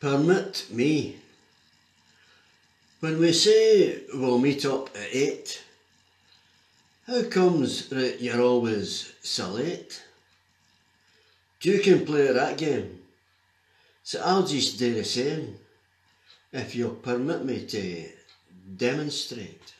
Permit me. When we say we'll meet up at eight, how comes that you're always so late? You can play that game, so I'll just do the same, if you'll permit me to demonstrate.